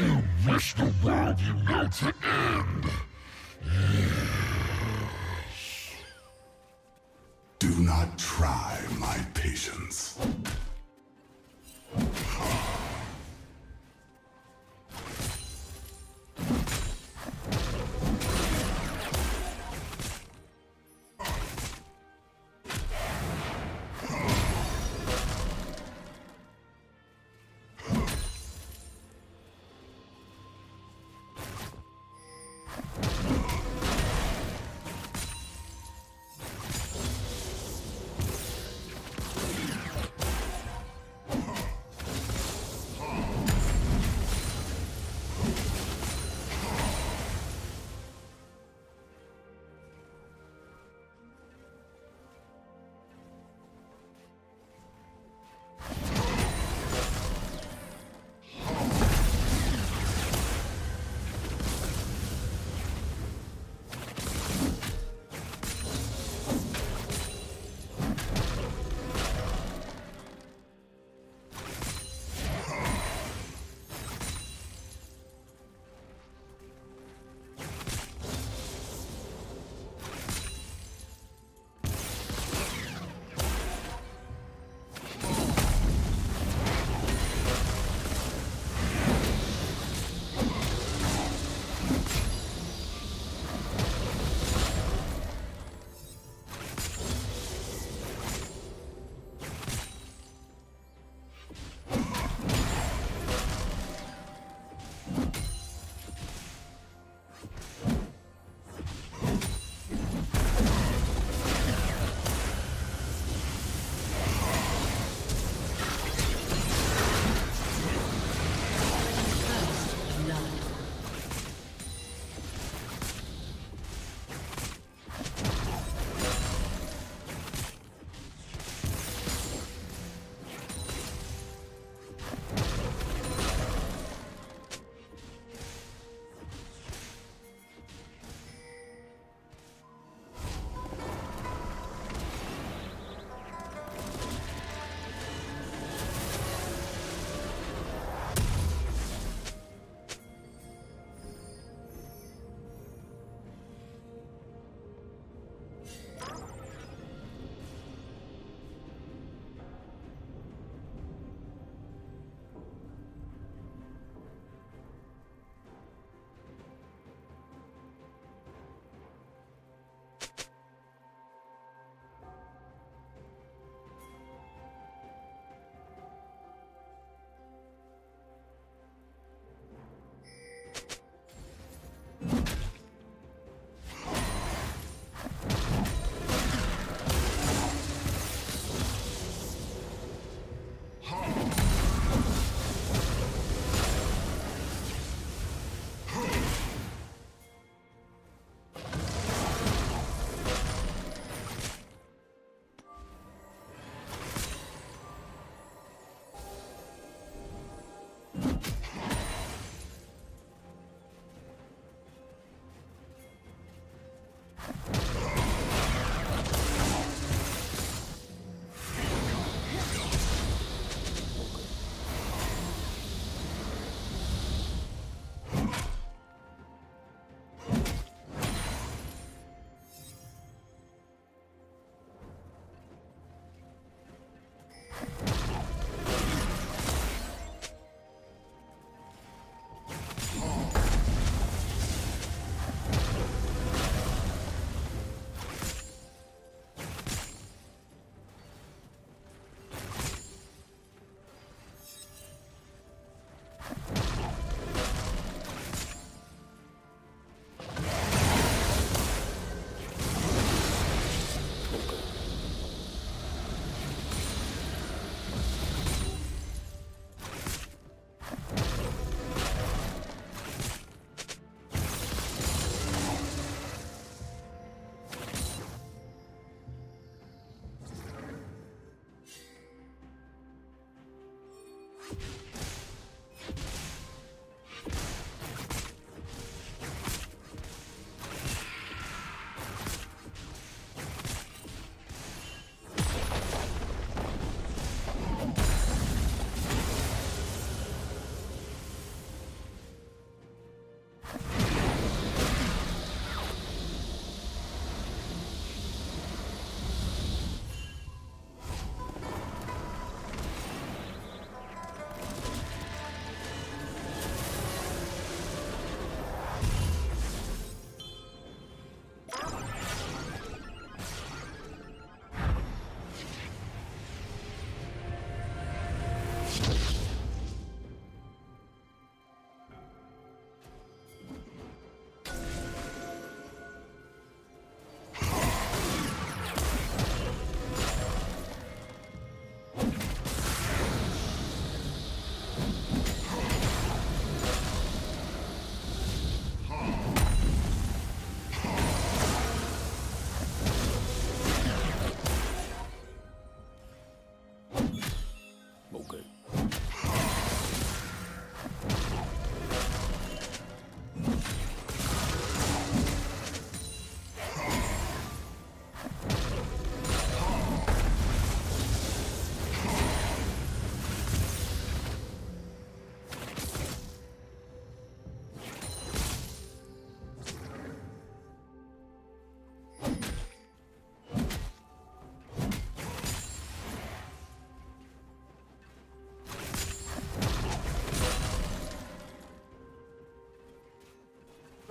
You wish the world you know to end. Do not try my patience. episode.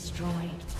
Destroyed.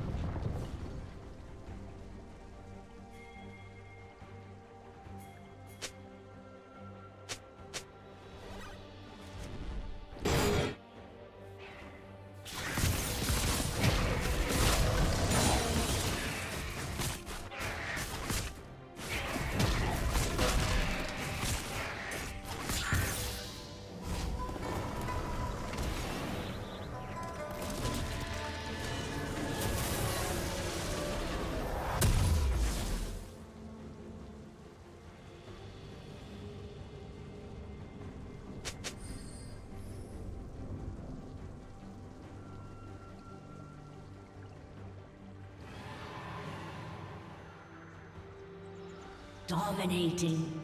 Dominating.